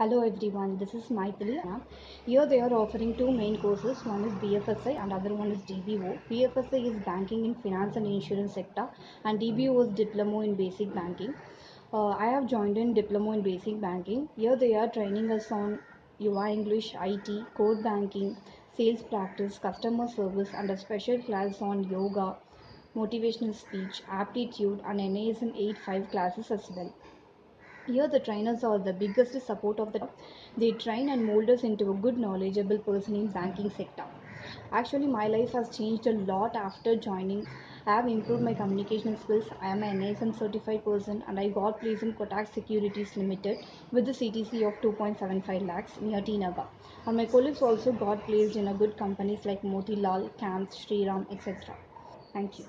Hello everyone, this is Maithili. Here they are offering two main courses. One is BFSI and other one is DBO. BFSI is banking in finance and insurance sector and DBO is diploma in basic banking. Uh, I have joined in diploma in basic banking. Here they are training us on UI English, IT, core banking, sales practice, customer service and a special class on yoga, motivational speech, aptitude and NAS in 8-5 classes as well. Here, the trainers are the biggest support of the. They train and mold us into a good, knowledgeable person in banking sector. Actually, my life has changed a lot after joining. I have improved my communication skills. I am an NISM certified person and I got placed in Kotak Securities Limited with the CTC of 2.75 lakhs near T Nagar. And my colleagues also got placed in a good companies like Motilal, CAMS, Shriram, etc. Thank you.